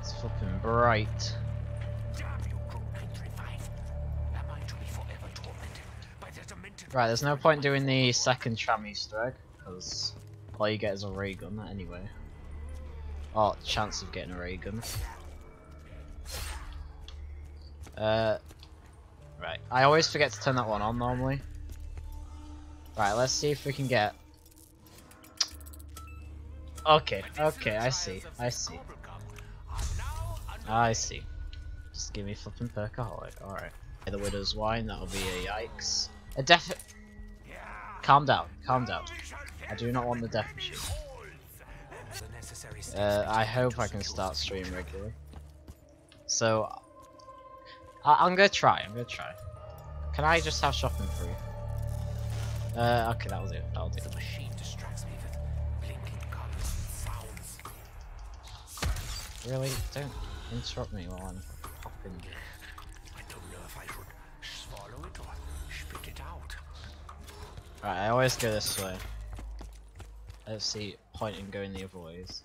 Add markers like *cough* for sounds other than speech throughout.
It's fucking bright. Right, there's no point doing the second tram Easter egg, because all you get is a ray gun anyway. Or chance of getting a ray gun. Uh, right, I always forget to turn that one on normally. Right, let's see if we can get... Okay, okay, I see, I see. I see. Just give me flipping perkaholic, alright. The Widow's Wine, that'll be a yikes. A death... Calm down, calm down. I do not want the death machine. Uh, I hope I can start streaming regularly. So, I am gonna try, I'm gonna try. Can I just have shopping free? Uh, okay, that'll do, that'll do. Machine Really? Don't interrupt me while I'm popping. I don't know if I should swallow it or spit it out. Right, I always go this way. Let's see, point and going the other ways.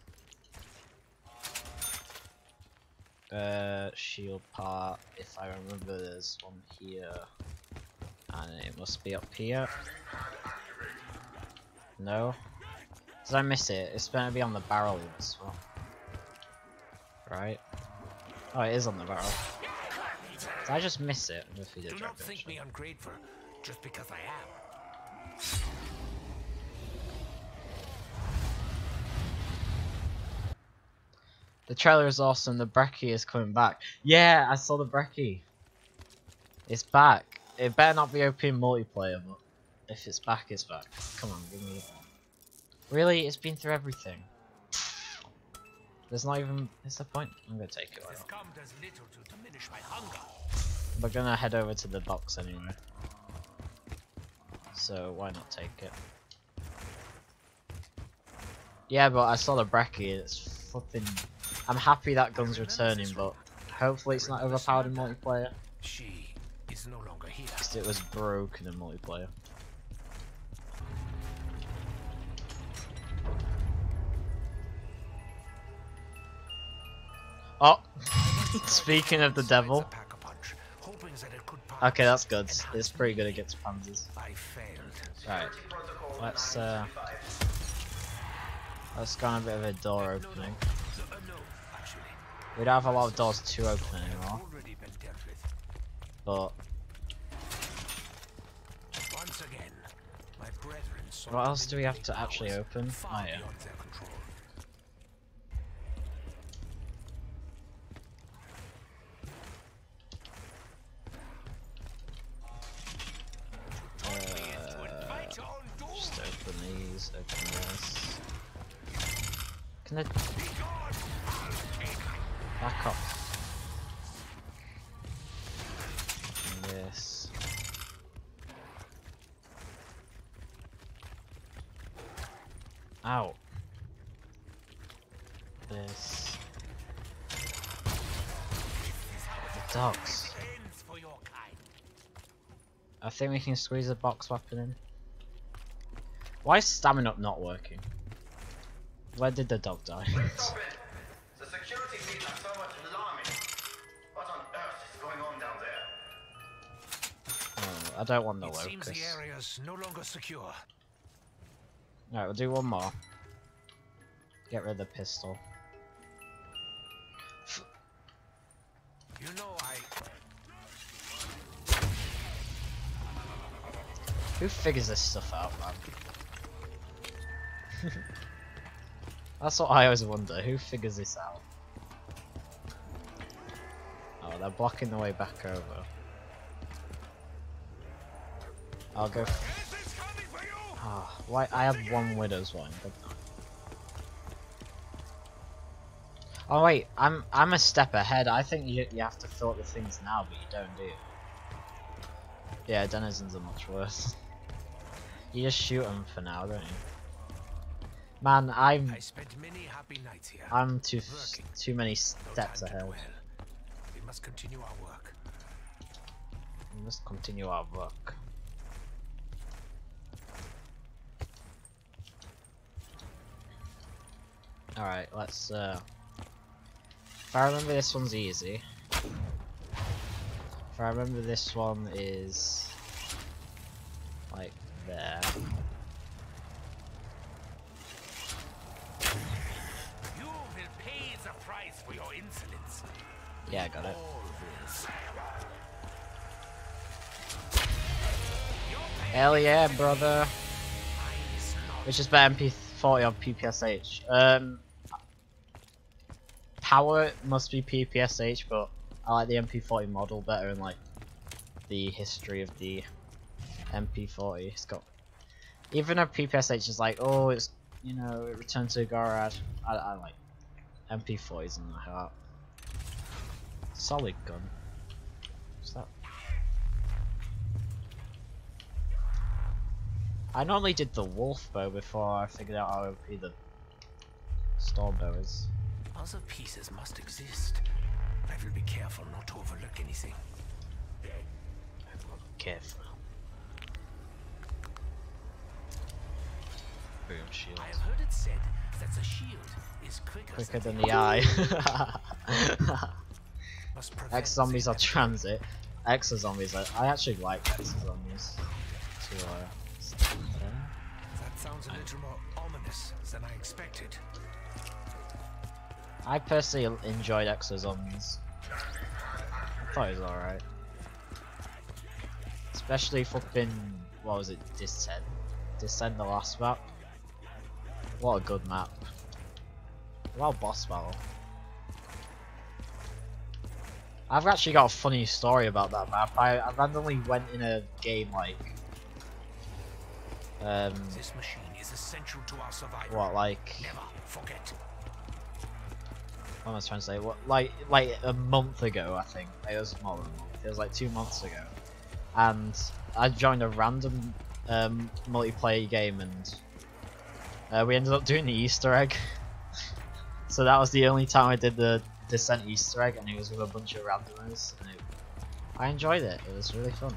Uh, shield part, if I remember there's one here. And it must be up here. No? Did I miss it? It's going to be on the barrel as well. Right? Oh, it is on the barrel. Did I just miss it? Do not think me ungrateful just because I am. The trailer is awesome. The Brekkie is coming back. Yeah, I saw the Brekkie. It's back. It better not be OP in multiplayer, but if it's back, it's back. Come on, give me. Really, it's been through everything. There's not even. It's the point. I'm gonna take it. This does little to diminish my hunger. We're gonna head over to the box anyway. So why not take it? Yeah, but I saw the Brekkie. It's flipping. I'm happy that gun's returning, but hopefully it's not overpowered in multiplayer. She is no longer here. it was broken in multiplayer. Speaking of the devil. Pack a punch, hoping that it could Okay, that's good. It's pretty good against panzers. I failed. Right, let's uh, let's go on a bit of a door opening. We don't have a lot of doors to open anymore, Already been dealt with. but Once again, my brethren what else do we have to actually open? Oh yeah. Think we can squeeze a box weapon in. Why is stamina not working? Where did the dog die? *laughs* The security feed are so much alarming. What on earth is going on down there? Oh, I don't want the It seems locust. the area's no longer secure. Alright, we'll do one more. Get rid of the pistol. You know I Who figures this stuff out, man? *laughs* That's what I always wonder. Who figures this out? Oh, they're blocking the way back over. I'll go. Ah, why? I have one Widow's Wine. But... Oh wait, I'm I'm a step ahead. I think you you have to fill up the things now, but you don't do. you? Yeah, denizens are much worse. *laughs* You just shoot them for now, don't you? Man, I'm I spent many happy nights here. I'm too too many steps to ahead. We must continue our work. We must continue our work. Alright, let's uh if I remember this one's easy. If I remember this one is like there. Yeah, brother. Which is better MP40 or PPSH? Um, power must be PPSH, but I like the MP40 model better and like the history of the MP40. It's got even if PPSH is like, oh, it's you know, it returned to Garad. I, I like MP40s in the heart. Solid gun. I normally did the wolf bow before I figured out how it would be the storm bow is. Other pieces must exist. I will be careful not to overlook anything. Careful. Boom shield. I have heard it said that the shield is quicker, Quicker than than the eye. *laughs* Must X zombies are the transit. Exo zombies. I, I actually like exo zombies. To, uh, stuff there. That sounds a little more ominous than I expected. I personally enjoyed exo. I thought it was alright. Especially flipping. What was it? Descent. Descent the last map. What a good map. Well, boss battle. I've actually got a funny story about that map. I, I randomly went in a game like. Um, This machine is essential to our survival. what like Never forget. what am I trying to say? What like like a month ago I think. It was more than a month. It was like two months ago. And I joined a random um, multiplayer game and uh, we ended up doing the Easter egg. *laughs* so that was the only time I did the Descent Easter egg and it was with a bunch of randomers and it, I enjoyed it. It was really fun.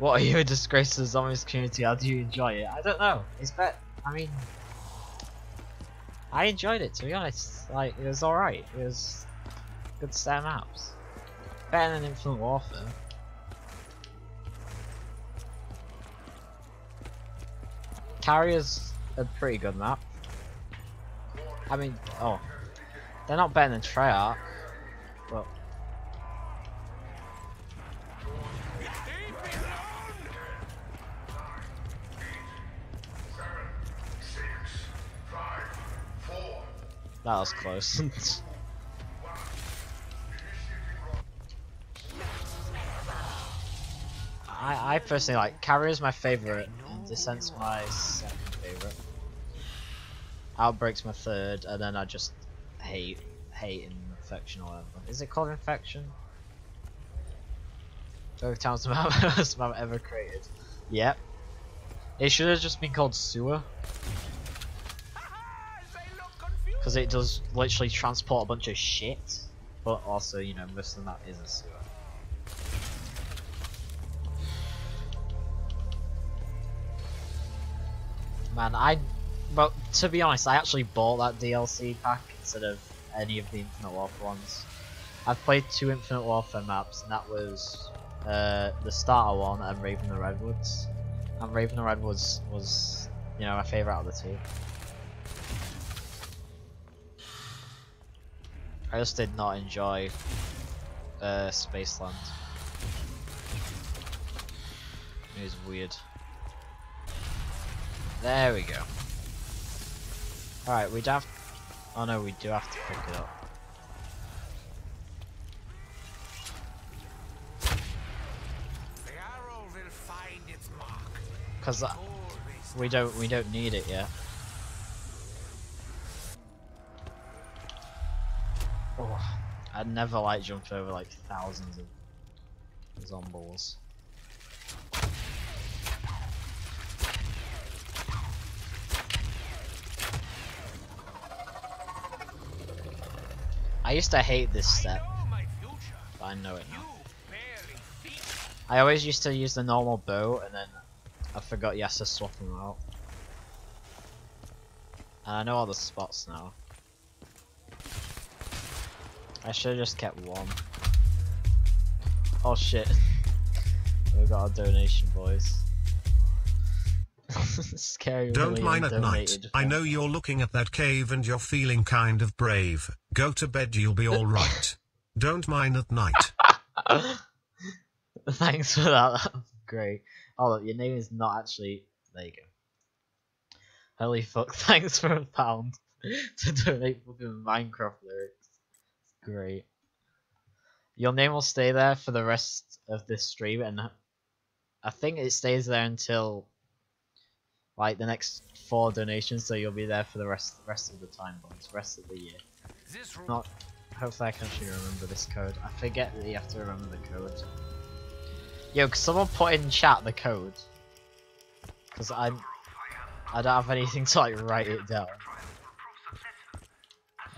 What are *laughs* you a disgrace to the zombies community? How do you enjoy it? I don't know. It's bet. I mean, I enjoyed it to be honest. Like it was alright. It was good set maps. Better than Infinite Warfare. Carrier's a pretty good map. I mean, oh, they're not better than Treyarch, but that was close. *laughs* I, I personally like Carrier's my favorite, Descent's my second favorite. Outbreak's my third, and then I just hate hate Infection or whatever. Is it called Infection? Both towns *laughs* map map ever created. Yep. It should have just been called Sewer. Because it does literally transport a bunch of shit, but also, you know, most of the map is a sewer. Man, I, but to be honest, I actually bought that DLC pack instead of any of the Infinite Warfare ones. I've played two Infinite Warfare maps, and that was uh, the starter one and Rave in the Redwoods. And Rave in the Redwoods was, you know, my favourite out of the two. I just did not enjoy uh, Spaceland. It was weird. There we go. Alright, we'd have. Oh no, we do have to pick it up. The arrow will find its mark. Cause uh, we don't we don't need it yet. I'd never like jumped over like thousands of zombies. I used to hate this step, know my future. but I know it now. I always used to use the normal bow, and then I forgot you have to swap them out. And I know all the spots now. I should have just kept one. Oh shit. *laughs* we got a donation, boys. *laughs* Scary. Don't mine at night. I know you're looking at that cave and you're feeling kind of brave. Go to bed, you'll be alright. *laughs* Don't mind at night. Thanks for that. That was great. Oh, look, your name is not actually. There you go. Holy fuck! Thanks for a pound to donate fucking Minecraft lyrics. Great. Your name will stay there for the rest of this stream, and I think it stays there until like the next four donations. So you'll be there for the rest rest of the time, boys. Rest of the year. Not. Hopefully, I can actually remember this code. I forget that you have to remember the code. Yo, someone put in chat the code? Because I'm, I don't have anything to like write it down.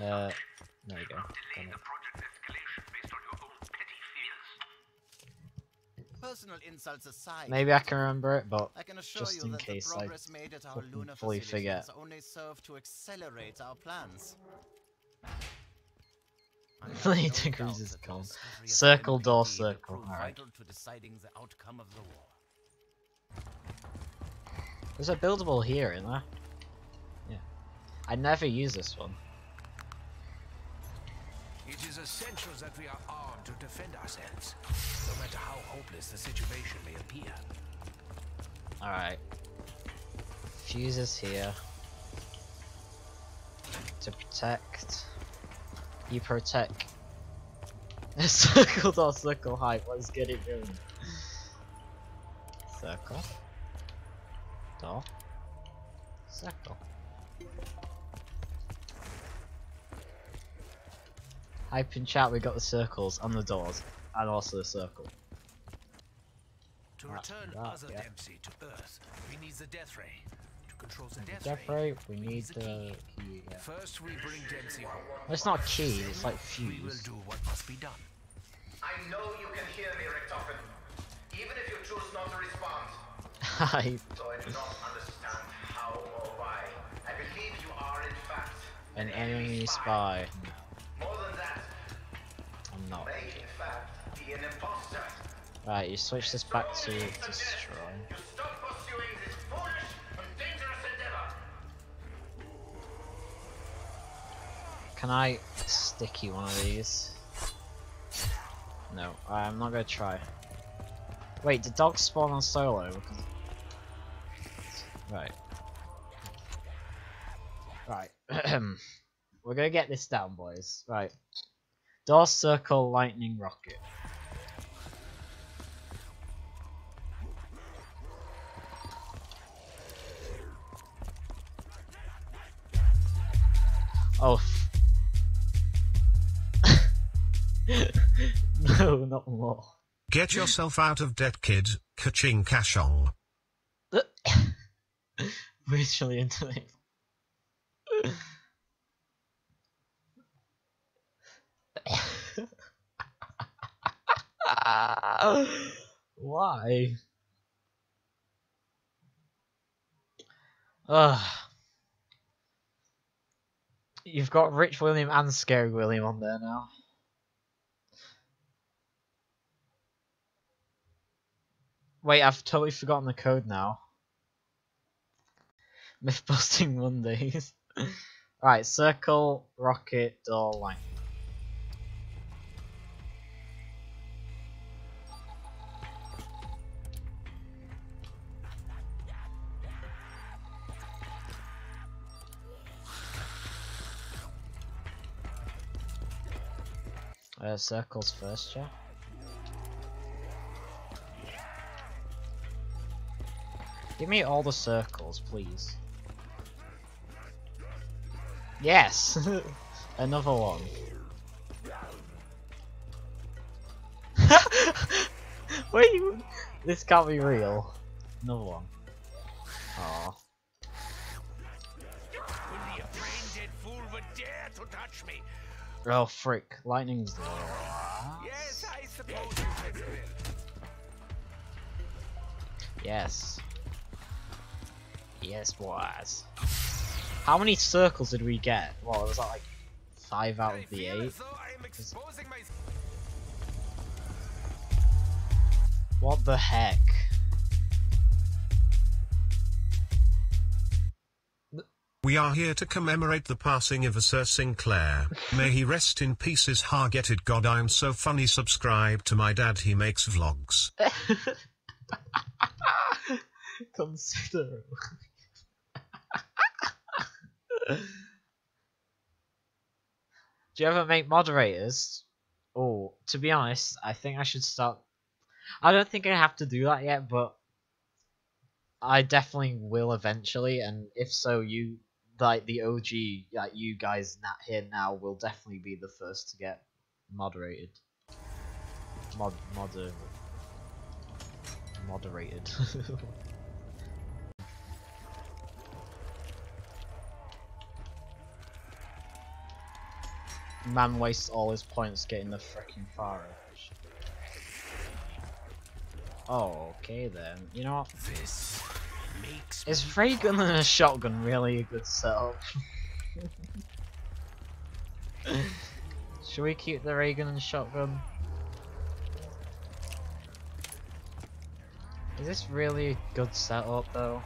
Uh, there you go. Done it. Personal insults aside, Maybe I can remember it, but I can assure just you in that case the I progress made at our lunar fully forget. only serve to accelerate our plans. I *laughs* no degrees is gone. Circle, door, circle. Alright. vital to deciding the outcome of the war. there's a buildable here in there. Yeah, I never use this one. It is essential that we are armed to defend ourselves, no matter how hopeless the situation may appear. Alright. Fuses here. To protect. You protect. *laughs* circle or circle height, let's get it going. Circle. Door. Circle. Hype in chat, we got the circles and the doors, and also the circle. To That's return that, Other yeah. Dempsey to Earth, we need the Death Ray. To control the Death, Death Ray, Ray, we need the key. key. Yeah. First, we bring Dempsey home. Well, it's not key, it's like We will fuse. do what must be done. I know you can hear me, Richtofen. Even if you choose not to respond. *laughs* Hype. So I do not understand how or why. I believe you are in fact An enemy spy. More Right, you switch this back to destroy. Can I sticky one of these? No, I'm not gonna try. Wait, did dogs spawn on solo? Right. Right. *clears throat* We're gonna get this down, boys. Right. Door circle lightning rocket. Oh. *laughs* no, not more. Get yourself out of debt, kid. Kaching kashong. *laughs* Racially intimate. *laughs* Why? Ugh. You've got Rich William and Scary William on there now. Wait, I've totally forgotten the code now. *laughs* Mythbusting Mondays. *laughs* right, circle, rocket, door, line. Uh, circles first, yeah. Give me all the circles, please. Yes! *laughs* Another one. *laughs* Wait, this can't be real. Another one. Aw. Only a brain-dead fool would dare to touch me. Oh, frick. Lightning's there. Yes, I suppose you. Yes. Yes, boys. How many circles did we get? What was that like five out of the eight? What the heck? We are here to commemorate the passing of Sir Sinclair. May he rest in peace his hard-getted god I'm so funny subscribe to my dad he makes vlogs. *laughs* Consider. Do you ever make moderators? Oh, to be honest, I think I should start. I don't think I have to do that yet, but I definitely will eventually. And if so, you like the OG, like you guys not here now, will definitely be the first to get moderated. Mod moder moderated. *laughs* Man wastes all his points getting the freaking fire fish. Oh, okay then. You know what? This Is ray gun and a shotgun really a good setup? *laughs* Should we keep the ray gun and shotgun? Is this really a good setup though?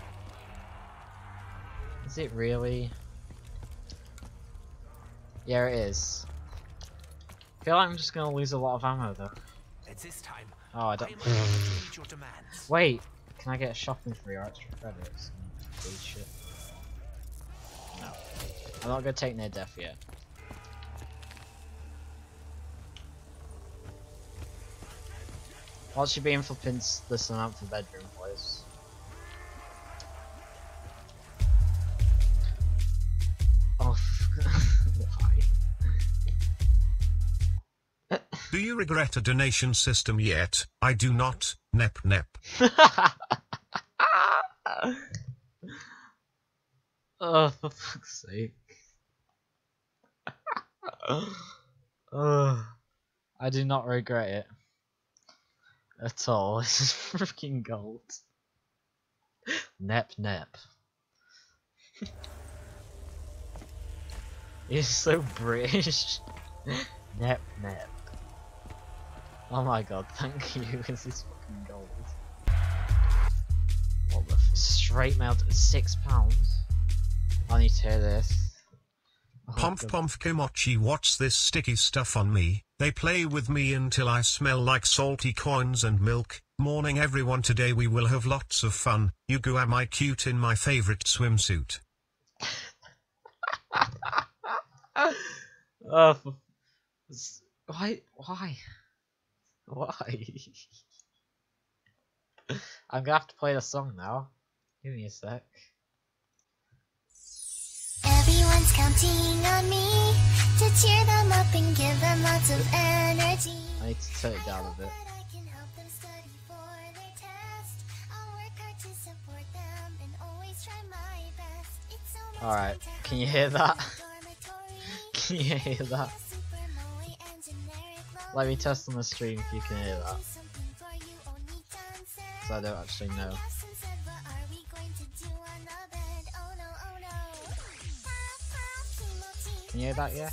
Is it really? Yeah, it is. I feel like I'm just gonna lose a lot of ammo though. at this time. Oh, I I don't. am ready to meet your demands. Wait, can I get a shopping free or extra credits? Shit. No. I'm not gonna take near death yet. What's she being for pins this amount for bedroom, please? Regret a donation system yet? I do not. Nep nep. *laughs* oh, for fuck's sake. *laughs* oh, I do not regret it. At all. *laughs* This is freaking gold. Nep nep. He's so British. nep nep. Oh my god, *laughs* thank you. This is fucking gold. What the f- straight mail to six pounds? I need to hear this. Oh, Pomp God. kimochi what's this sticky stuff on me? They play with me until I smell like salty coins and milk. Morning everyone today we will have lots of fun. Yugu am I cute in my favorite swimsuit? Oh, *laughs* why? Why? Why? *laughs* I'm gonna have to play the song now. Give me a sec. Everyone's counting on me to cheer them up and give them lots of energy. I need to turn it down a bit. But I can help them study for their test. I'll work hard to support them and always try my best. It's so much Alright, *laughs* can you hear that? Can you hear that? Let me test on the stream if you can hear that. Because I don't actually know. Can you hear that, yeah?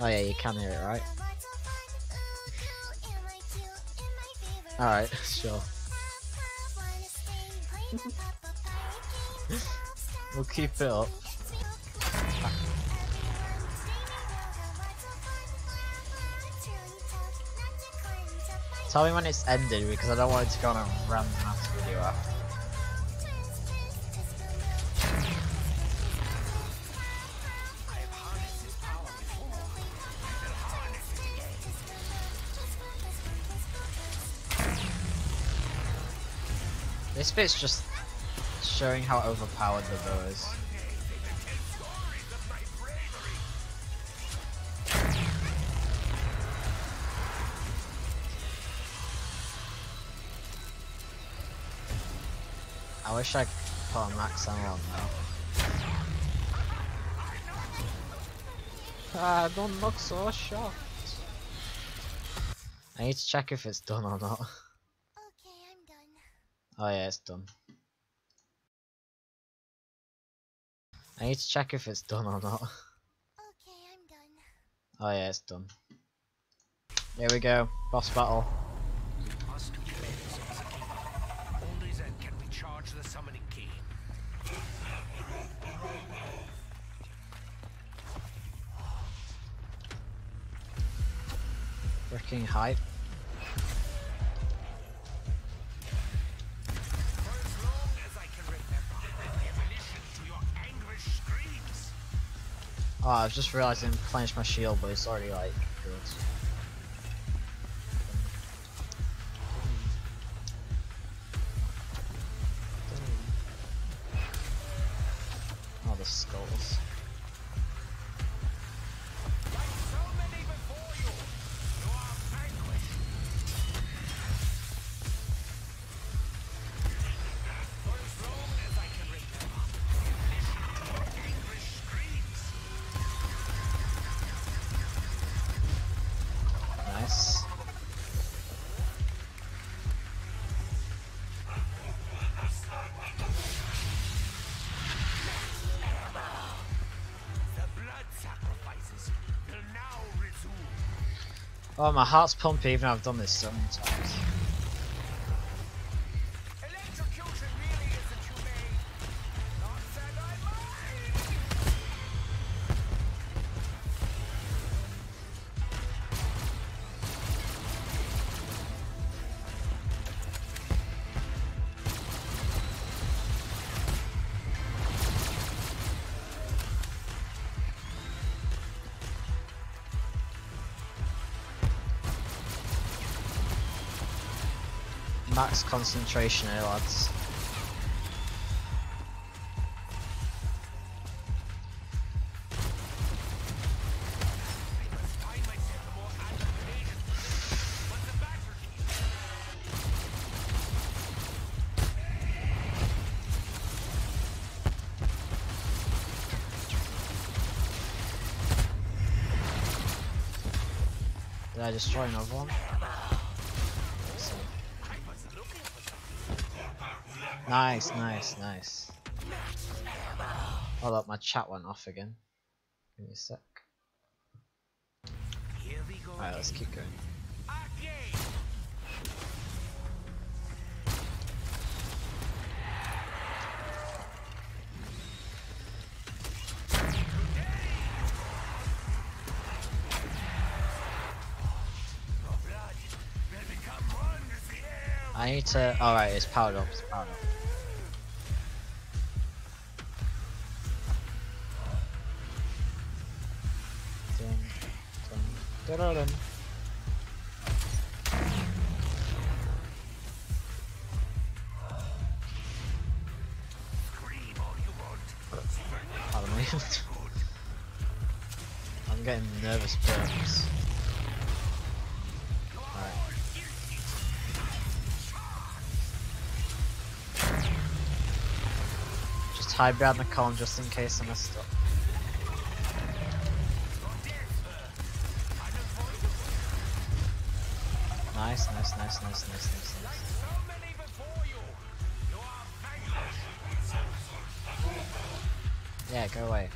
Oh yeah, you can hear it, right? Alright, of *laughs* *laughs* We'll keep it up. Tell me when it's ended because I don't want it to go on a random ass video after. This bit's just showing how overpowered the bow is. I wish I could put a max ammo on now. Ah, don't look so shocked. I need to check if it's done or not. Okay, I'm done. Oh yeah, it's done. I need to check if it's done or not. Okay, I'm done. Oh yeah, it's done. Here we go, boss battle. Must defend Oh, I was just realizing I didn't replenish my shield, but it's already like Oh, my heart's pumping even though I've done this so many times. Max concentration here, lads. The battlefield. Did I destroy another one? So- I was looking for something. Nice, nice, nice. Hold up, my chat went off again. Give me a sec. Alright, let's keep going. I need to. Alright, it's powered up, it's powered up. Hide behind the column just in case I messed up. Nice, nice, nice, nice, nice, nice, nice. Yeah, go away.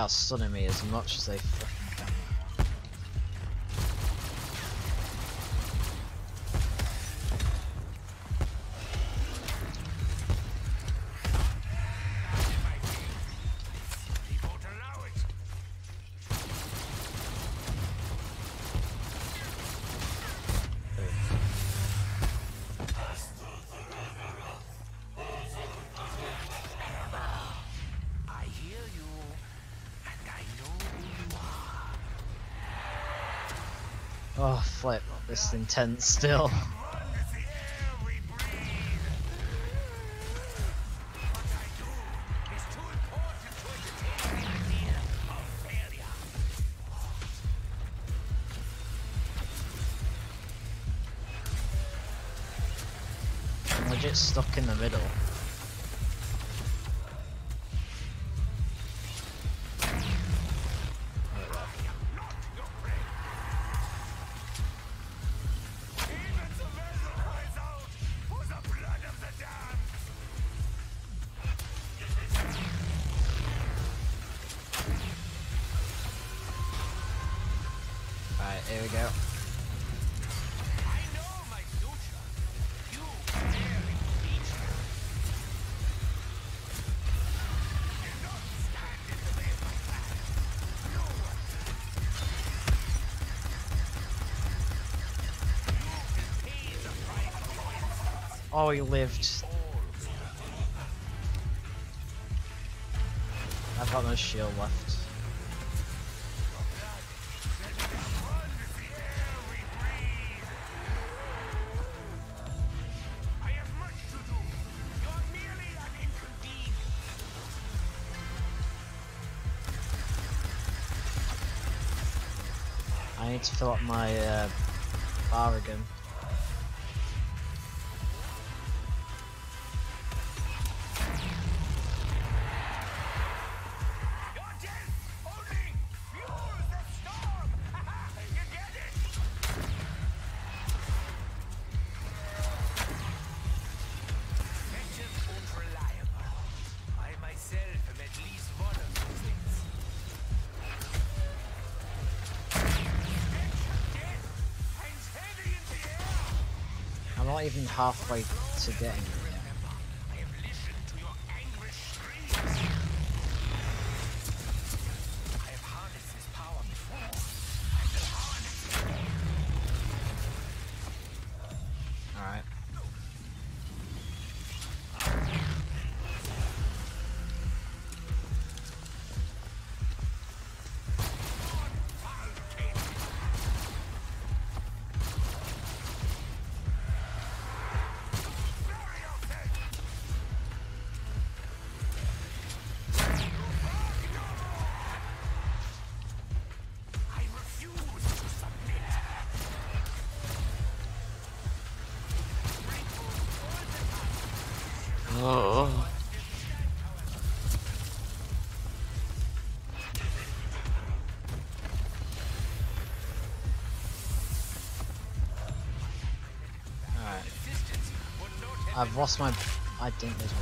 Are stunning me as much as they Oh flip, this is intense still. Alright, here we go. Oh, he lived. I've got no shield left. I need to fill up my uh, bar again. Halfway to getting I've lost my. I didn't lose my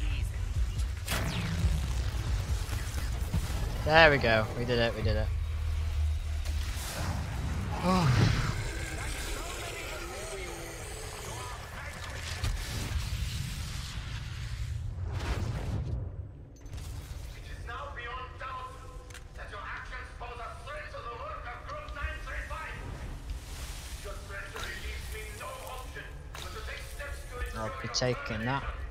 easy. There we go. We did it. We did it. Oh. It is now beyond doubt that your actions pose a threat to the work of Group 935. Your treachery leaves me no option but to take steps to ensure I'll be taking that.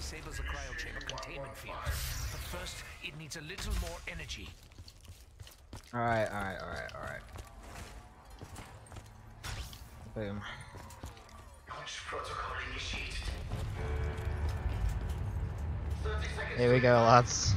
Summoning key can disable the cryochamber containment field. But first, it needs a little more energy. Alright, alright, alright, alright. Boom. Launch protocol initiated. Here we go, lads.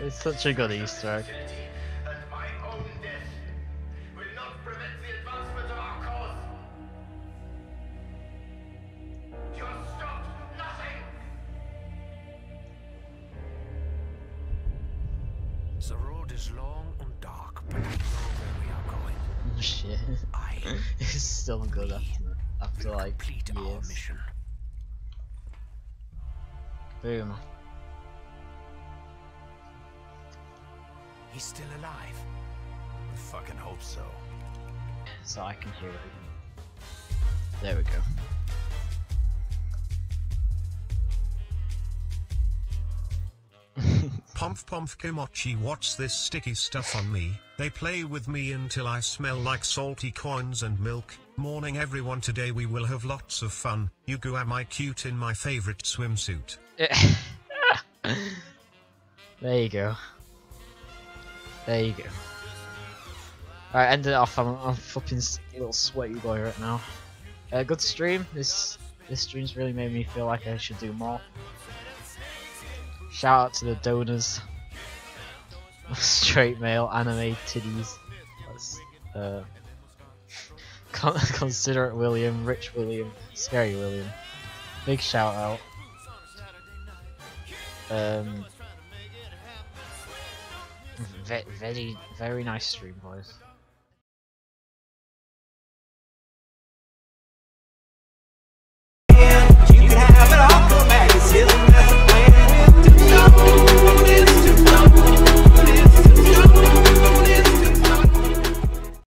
It's such a good Easter egg. Facility and my own death will not prevent the advancement of our cause. You have stopped nothing. The road is long and dark, but I know where we are going. *laughs* Shit. *laughs* It's still good after, after like complete our years. mission. Boom. Still alive. I fucking hope so. So I can hear it. There we go. *laughs* Pomf pomf kimochi what's this sticky stuff on me? They play with me until I smell like salty coins and milk. Morning everyone today we will have lots of fun. Yugu am I cute in my favorite swimsuit? *laughs* there you go. There you go. Alright, end it off. I'm, I'm fucking a little sweaty boy right now. Uh, good stream. This this stream's really made me feel like I should do more. Shout out to the donors. *laughs* Straight male anime titties. That's, uh, *laughs* con- consider it William, Rich William, Scary William. Big shout out. Um, Ve very, very nice stream, boys.